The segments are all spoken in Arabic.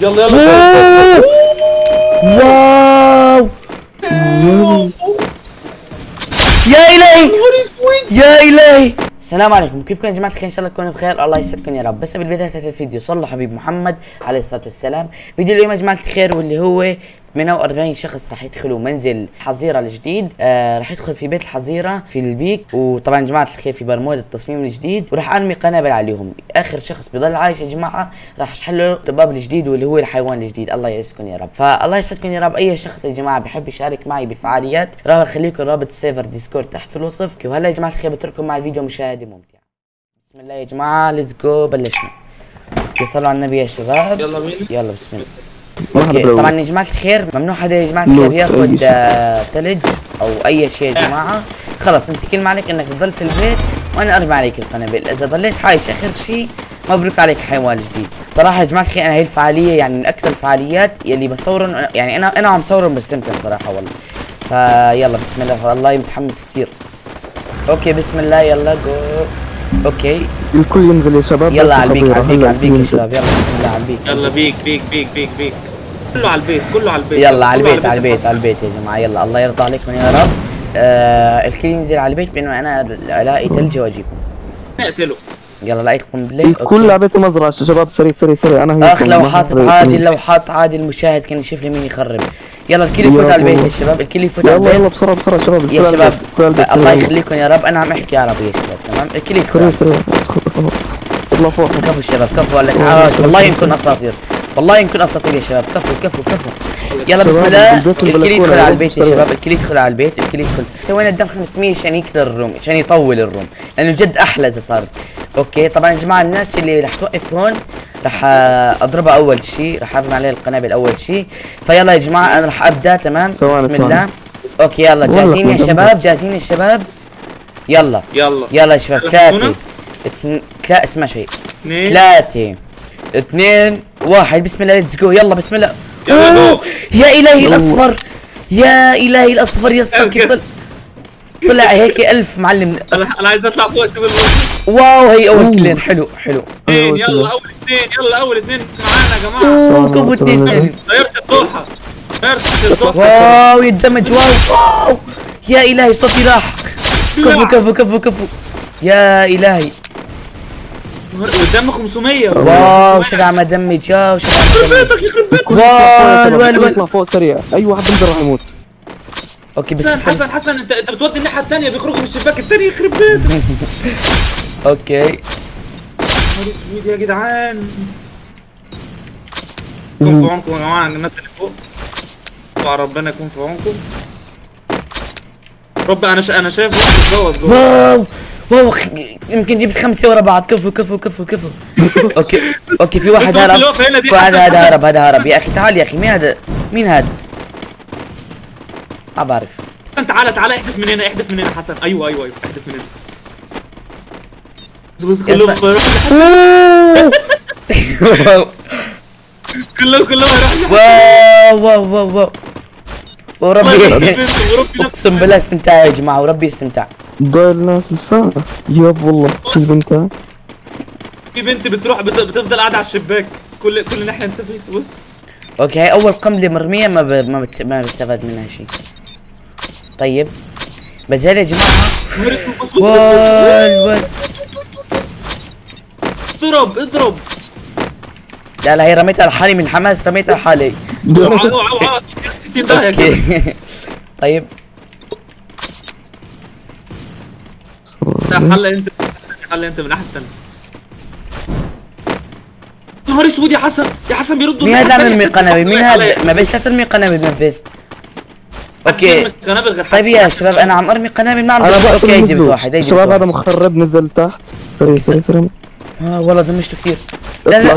يلا يلا. واو. يا إلهي. يا إلهي. السلام عليكم. كيفكم يا جماعة؟ الخير إن شاء الله تكونوا بخير. الله يسعدكم يا رب. بس بالبدايه هذا الفيديو صلوا حبيب محمد عليه الصلاة والسلام. فيديو اليوم يا جماعة الخير واللي هو 48 شخص راح يدخلوا منزل حظيرة الجديد. آه راح يدخل في بيت الحظيرة في البيك وطبعا جماعة الخير في برمودا التصميم الجديد وراح أرمي قنابل عليهم. آخر شخص بيضل عايش يا جماعة راح اشحن له الضباب الجديد واللي هو الحيوان الجديد. الله يعزكم يا رب. فالله يسعدكم يا رب. أي شخص يا جماعة بيحب يشارك معي بالفعاليات راح أخليكم رابط ال server Discord تحت في الوصف. وهلا يا جماعة الخير؟ بترككم مع الفيديو مشاهدة ممتعة. بسم الله يا جماعة let's go بلشنا. صلوا على النبي يا شباب. يلا بينا. يلا بسم الله. okay حدا طبعا يا جماعة الخير ممنوع حدا يا جماعة الخير ياخذ آه، ثلج أو أي شيء يا جماعة. خلص أنت كل ما عليك إنك تضل في البيت وأنا أرمي عليك القنابل. إذا ضليت عايش آخر شيء مبروك عليك حيوان جديد. صراحة يا جماعة الخير أنا هي الفعالية يعني من أكثر الفعاليات يلي بصورن يعني أنا أنا عم صورن بستمتع صراحة والله. فيلا بسم الله والله متحمس كثير. أوكي بسم الله يلا جو أوكي الكل ينزل يا شباب يلا على البيك على. البيك على البيك يا. شباب يلا بسم الله على البيك يلا بيك بيك بيك بيك بيك كله على البيت كله على البيت يلا على البيت على البيت على البيت يا جماعة يلا الله يرضى عليكم يا رب آه الكل ينزل على البيت بانه أنا الاقي ثلج واجيكم نقتله يلا لقيت قنبله الكل أوكي لعبته مزرعة شباب سريع سريع سريع أنا اخ لو حاطط عادي لو حاط عادي المشاهد كان يشوف لي مين يخرب يلا الكل يفوت على البيت يا شباب الكل يفوت على يلا يلا البيت بسرعة بسرعة شباب يا شباب البيت، البيت. الله. يخليكم يا رب. أنا عم أحكي عربي يا شباب تمام؟ الكل فوق. كفو الشباب كفو لك عاش والله انكم أساطير. والله انكم أساطير يا شباب. كفو كفو كفو. يلا بسم الله. البيت الكل يدخل على البيت يا. شباب. الكل يدخل على البيت الكل يدخل. سوينا الدم 500 عشان يكثر ال room عشان يطول ال room لأنه جد أحلى إذا صارت. okay طبعا يا جماعة الناس اللي رح توقف هون رح آه، أضربها أول شيء رح أرمي عليه القنابل أول شيء فيلا يا جماعة أنا رح أبدأ تمام؟ بسم. الله. okay يلا. جاهزين يا شباب؟ جاهزين يا شباب؟ يلا. يلا. يلا يا شباب. ثلاثة. لا اسمع شيء ثلاثة. اثنين واحد. بسم الله ليتس جو يلا بسم الله. يا إلهي الأصفر. يا إلهي الأصفر يا اسطى كيف طلع هيك ألف معلم. أنا عايز أطلع فوق شوف الوقت. واو هي أول كلين حلو حلو. اثنين يلا أول اثنين يلا أول اثنين. معانا يا جماعة. أوه كفو اثنين. غيرت الضحى. غيرت الضحى. واو يندمج واو واو. يا إلهي صوتي راح. كفو كفو كفو كفو. يا إلهي. قدام 500 واو. شجع ما دمج يا شجع ما دمج بيتك يخرب بيتك وال وال فوق سريع. أي واحد بينزل راح يموت. أوكي بس حسن حسن حسن انت أنت بتودي الناحية الثانية بيخرجوا من الشباك الثاني يخرب بيتك أوكي. يا جدعان. يكون في عونكم يا جماعة الناس اللي فوق. ربنا يكون في عونكم رب أنا شا... أنا شايف جوه. wow wow يمكن جبت خمسة ورا بعض. كفو كفو كفو كفو. okay okay في واحد هرب. هذا هذا. هرب هذا هرب. يا أخي تعال يا أخي مين هذا؟ مين هذا؟ ما بعرف حسن تعالى تعالى احدث من هنا احدث من هنا حسن. أيوه أيوه أيوه احدث من هنا. يا كلهم كلهم كلهم wow wow wow wow. وربي. اقسم بالله استمتاع يا جماعة وربي استمتاع ضايل الناس لسه ياب والله شو البنت في بنت بتروح بت- بتفضل قاعدة على الشباك. كل كل ناحيه انت في بص. أوكي أول قنبلة مرمية ما ب... ما, بت... ما بستفاد منها شيء. طيب. بزال يا جماعة. وال وال. اضرب اضرب. لا لا هي رميتها لحالي من حماس رميتها لحالي. اوعى اوعى اوعى 60 داهية كده. أوكي. طيب. حل انت حل انت من ناحيه الثانية نهار اسود يا حسن يا حسن بيردوا مين هذا التانية. قنابل مين. هذا؟ ما بس لا ترمي قنابل ما بس حد أوكي. طيب. يا شباب أنا عم أرمي قنابل ما عم أوكي جبت. واحد الشباب هذا مخرب نزل تحت. سريع سريع سريع آه والله دمجته كثير. لا لا.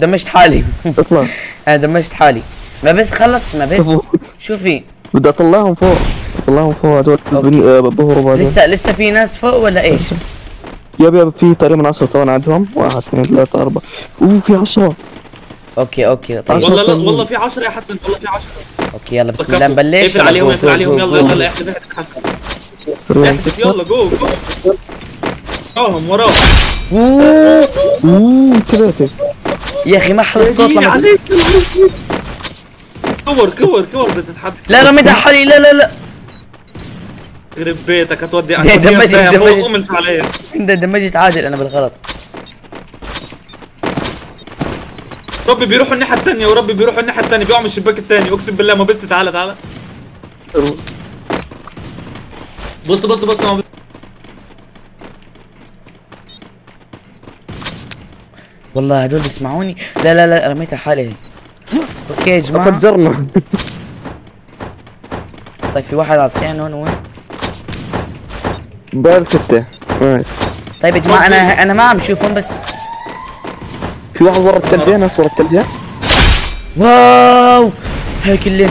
دمجت حالي. اطلع. أنا دمجت حالي. ما بس خلص ما بس. شوفي. بدي أطلعهم فوق. أطلعهم فوق هذول البني- آه، بهروا بعدين. لسه لسه في ناس فوق ولا إيش؟ ياب ياب في تقريبا 10 ثواني عندهم. واحد اثنين ثلاثة أربعة. أوه في 10 أوكي أوكي طيب. والله لا والله في 10 يا حسن والله في 10 أوكي يلا بسم الله. نبلش. اقفل عليهم اقفل عليهم. يلا. يلا احذف احذف يلا جو جو وراهم وراهم. اوه. اوه ثلاثة يا أخي ما أحلى الصوت لما. كور كور كور بتتحط لا رميتها حالي. لا لا لا. يخرب بيتك هتودي ده دمجت- دمجت. عادل أنا بالغلط. ربي بيروحوا الناحية الثانية وربي بيروحوا الناحية الثانية بيقعوا من الشباك الثاني اقسم بالله ما بس تعالى تعالى. بص بص بص ما بص. والله هدول بيسمعوني. لا لا لا رميتها حالي. okay يا جماعة. فجرنا طيب في واحد على الصيان هون وين؟ ضايل ستة. طيب يا جماعة أنا أنا ما عم شوفهم بس في واحد ورا الثلجة ناس ورا الثلجة واو! هاي clean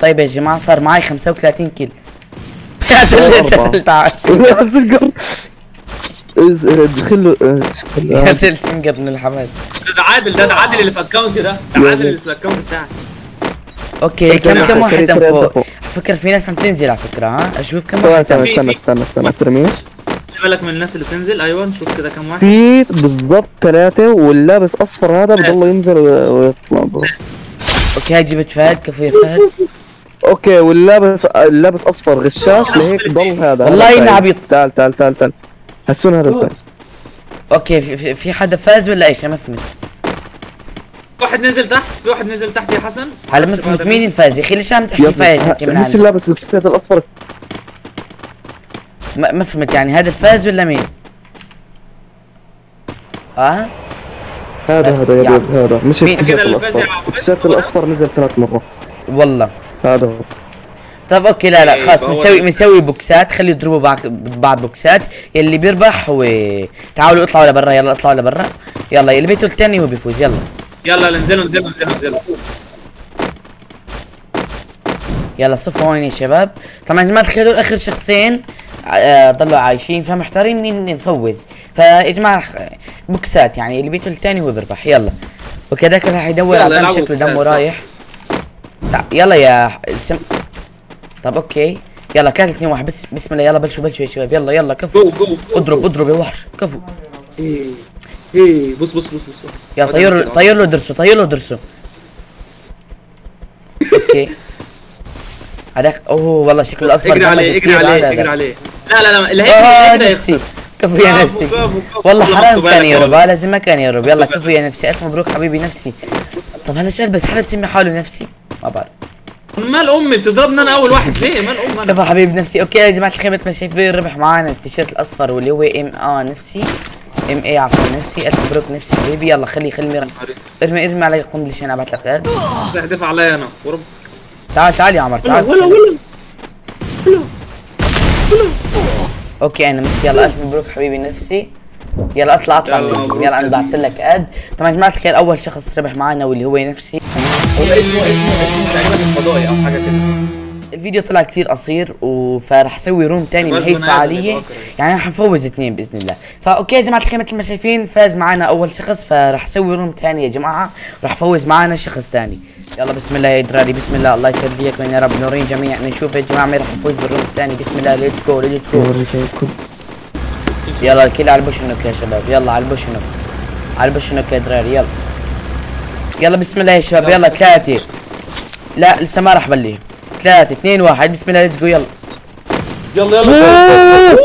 طيب يا جماعة صار معي 35 kill. تعال دخل له يا تلسنقر من الحماس. ده عادل ده عادل اللي في ال account ده. ده عادل اللي في ال account بتاعك. okay كم كريم كم فوق، واحد من فوق. فكره في ناس عم تنزل على فكرة ها؟ أشوف كم واحد استنى استنى استنى استنى ترميش. بالك من الناس اللي تنزل أيوه نشوف كده كم واحد. في بالضبط ثلاثة واللابس أصفر هذا بضل ينزل ويطلع برا. okay هاي جبت فهد كفو يا فهد. okay واللابس اللابس أصفر. غشاش لهيك ضل هذا. والله فايز. عبيط. تعال تعال تعال تعال. حسون هذا الفايز okay في, في, في حدا فاز ولا إيش؟ أنا ما فهمت. واحد نزل تحت في واحد نزل تحت يا حسن. هلا ما فهمت. مين الفاز يا أخي؟ ليش عم تحكي يا فايز؟ أنت من عندك؟ اللابس السيف الأصفر؟ ما, ما فهمت يعني هذا الفاز ولا مين؟ آه؟ هذا هذا يا يا بيض هذا. مش؟ التيشيرت اللي الأصفر؟ التيشيرت؟ الأصفر نزل ثلاث مرات. والله. هذا. هو طب okay لا لا إيه، خلاص بنسوي. بنسوي بوكسات. خلي يضربوا بعض بعض بوكسات. يلي بيربح هو تعالوا اطلعوا لبرا يلا اطلعوا لبرا. يلا يلي بيته الثاني هو بيفوز. يلا. يلا انزلوا انزلوا انزلوا انزلوا يلا صفوا هون يا شباب. طبعا الخير دول آخر شخصين. آه، ضلوا عايشين فمحتارين مين نفوز. فيا جماعة آه، بوكسات يعني اللي بيته الثاني هو بيربح. يلا. وكذاك راح يدور على شكله دمه. رايح. يلا يا سم... طب okay. يلا 3 2 1 بس بسم الله يلا بلشوا بلشوا يا شباب. يلا يلا كفو. جو جو جو. اضرب اضرب يا وحش. كفو. إيه إيه بص بص بص بص. يلا طير طير له درسه طير له درسه okay. هذاك أوه والله شكله الاصفر اجري عليه اجري عليه. اجري عليه. لا لا لا اللي آه هيك اللي نفسي كفو يا نفسي. والله حرام كان يهرب. آه، لازم ما كان يهرب يلا كفو يا نفسي الف مبروك حبيبي نفسي طب هذا سؤال بس حدا بسمي حاله نفسي ما بعرف مال امي بتضربني أنا اول واحد ليه مال امي أنا كفو حبيبي نفسي okay يا جماعة الخير مثل ما شايفين ربح معانا التيشيرت الاصفر واللي هو ام آه نفسي ام اي عفوا نفسي الف مبروك نفسي حبيبي يلا خلي خلي مر- ارمي ارمي علي القنبله عشان ابعث لك غاد تحدف علي أنا ورب تعال تعال يا عمر ولا تعال ولا ولا okay أنا مت يلا الف مبروك حبيبي نفسي يلا أطلع أطلع يلا. مبروك. يلا أنا بعثت لك add طبعا يا جماعة الخير أول شخص ربح معنا واللي هو نفسي اسمه اسمه اسمه تقريبا الفضائي أو حاجة كده الفيديو طلع كتير قصير وفرح أسوي room تاني من هي الفعاليه يعني رح نفوز اثنين بإذن الله. ف okay يا جماعة الخير مثل ما شايفين فاز معنا أول شخص فرح أسوي room تاني يا جماعة. رح فوز معنا شخص تاني. يلا بسم الله يا دراري بسم الله. الله يسر فيك يا رب. نورين جميعا. نشوف يا جماعة مين رح يفوز بال room الثاني بسم الله. let's go let's go يلا الكل على البوشنك يا شباب. يلا على البوشنك على البوشنك يا دراري يلا. يلا بسم الله يا شباب. يلا ثلاثة. لا لسه ما راح play. 3 2 1 بسم الله let's go. يلا. يلا يلا.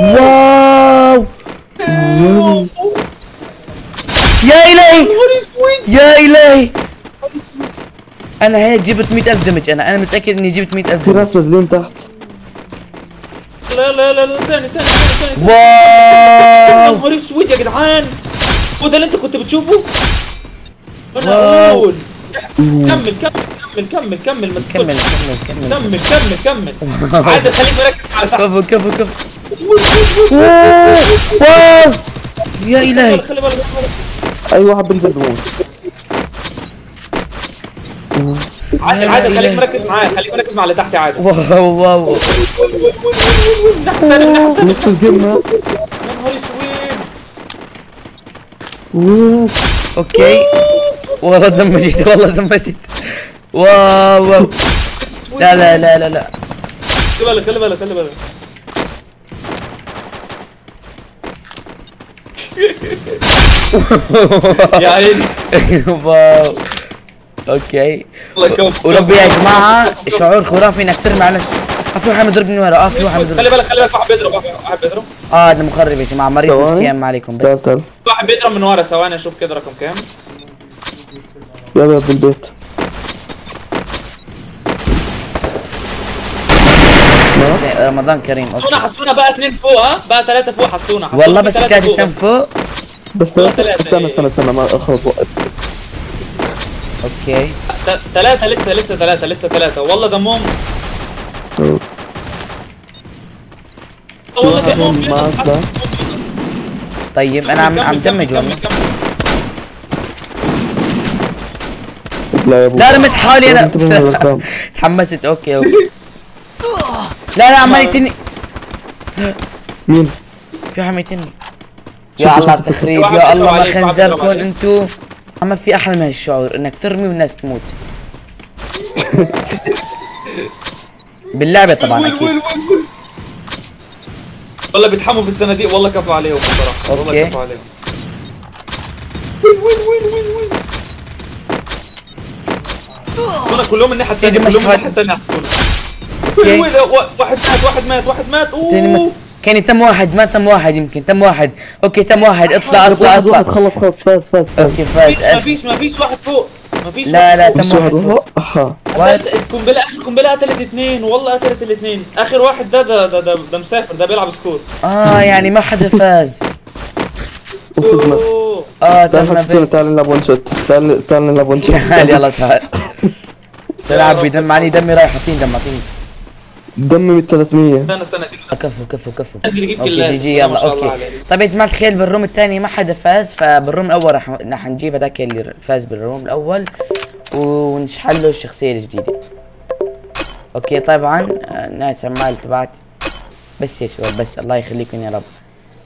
واو. يا إلهي. يا إلهي. أنا هيك جبت 100000 دمج. أنا أنا متأكد إني جبت 100000 دمج. في ناس تحت. لا لا لا لا ثاني ثاني ثاني واو. نهار اسود يا جدعان. هو ده اللي أنت كنت بتشوفه؟ أنا أقول. كمل كمل. كمل كمل ما كمل تسكتش. كمل كمل كمل كمل كمل عادل خليك مركز على تحت كفو كفو كفو wow يا الهي. اي واحد بينزل بموت عادل عادل خليك مركز معايا خليك مركز مع اللي تحت يا عادل wow wow نص اسود okay والله damage ت والله damage ت wow wow. لا لا لا لا لا. خلي بالك خلي بالك خلي بالك. يا عيني. واو. أوكي. وربي يا جماعة شعور خرافي إنك ترمي على آه، في واحد مضرب من ورا آه في واحد خلي مضرب بالك خلي بالك واحد بيضرب واحد بيضرب آه ده مخرب يا جماعة مريض. نفسيا ما عليكم بس. واحد بيضرب من ورا ثواني أشوف كده رقم كام. يلا يا بس رمضان كريم okay. حسونا بقى اثنين فوق ها؟ بقى ثلاثة فوق حسونا حسونا والله بس ثلاثة كانت فوق. تنام فوق. بس ثلاثة. استنى استنى استنى ما اخذ وقت. okay. ثلاثة لسه لسه ثلاثة لسه ثلاثة والله دمهم. والله دمهم. طيب أنا عم عم damage والله. لا يا أبو لا رميت حالي أنا القدام. تحمست. okay okay. لا لا عمال يتني. مين؟ في واحد يتني. يا الله على التخريب يا الله ما خنزركم. انتو. أما في أحلى من هالشعور إنك ترمي والناس تموت. باللعبة طبعا أكيد. والله بيتحموا في الصناديق والله كفو عليهم بصراحة. والله. كفو عليهم. ويل ويل ويل ويل حسونا كلهم الناحية الثانية دي مش كلهم الناحية حد. وا- واحد مات واحد مات واحد مات. تاني اوه. كان تم واحد ما تم واحد يمكن تم واحد. okay تم واحد. اطلع اطلع واحد واحد اطلع. خلص خلص فاز فاز فاز okay فاز. ما. فيش ما فيش واحد فوق. ما فيش لا لا. تم واحد فوق. القنبلة اخر قنبله قتلت اثنين. والله قتلت الاثنين. آخر واحد ده ده ده, ده, ده مسافر ده بيلعب score. آه يعني ما حدا فاز. آه تعال تم تعال نلعب one shot تعال تعال نلعب one shot تعال يلا تعال. سلام بدم علي دمي رايح اعطيني دم اعطيني دمي من 300 استنى استنى كفو كفو كفو. أوكي. جي جي يلا أوكي. طيب يا جماعة الخير بال room الثاني ما حدا فاز فبال room الأول راح راح نجيب هذاك اللي فاز بال room الأول ونشحن له الشخصية الجديدة. okay طبعا آه، ناس عمال تبعت. بس يا شباب بس الله يخليكم يا رب.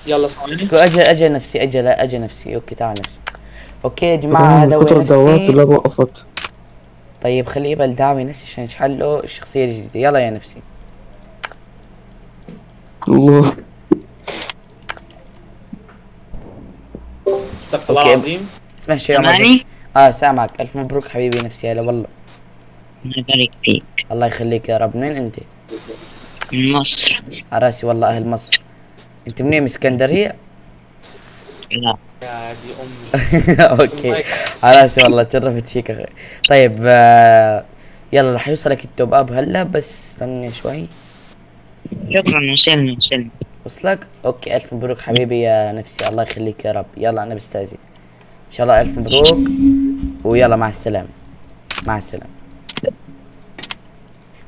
يلا ثواني أجل أجل نفسي أجل أجل نفسي. okay تعال نفسي. okay يا جماعة هذا هو نفسي. وقفت. طيب خليه يقبل دعوة نفسي عشان يشحن له الشخصية الجديدة. يلا يا نفسي. الله. استغفر الله. العظيم. اسمع شيء. آه سامعك. ألف مبروك حبيبي نفسي هلا والله. الله يبارك فيك. الله يخليك يا رب. منين أنت؟ من مصر. على رأسي والله أهل مصر. أنت منين؟ من اسكندرية؟ لا. يا دي أمي. okay. على رأسي والله تشرفت فيك أخي. طيب آه يلا رح يوصلك ال top up هلا بس استني شوي. شكرا وسلم وسلم وصلك؟ okay ألف مبروك حبيبي يا نفسي. الله يخليك يا رب. يلا أنا بستأذن. إن شاء الله ألف مبروك. ويلا مع السلامة. مع السلامة.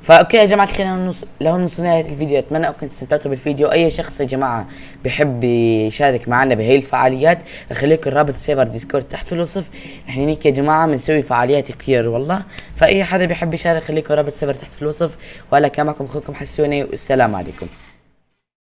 ف okay يا جماعة الخير نوص... لهون وصلنا نهايه الفيديو. أتمنى أنكم استمتعتوا بالفيديو. أي شخص يا جماعة بحب يشارك معنا بهي الفعاليات رح لكم رابط ال server Discord تحت في الوصف. نحن هنيك يا جماعة بنسوي فعاليات كثير والله. فأي حدا بيحب يشارك خليكم رابط ال server تحت في الوصف. وهلا كان معكم أخوكم حسوني والسلام عليكم.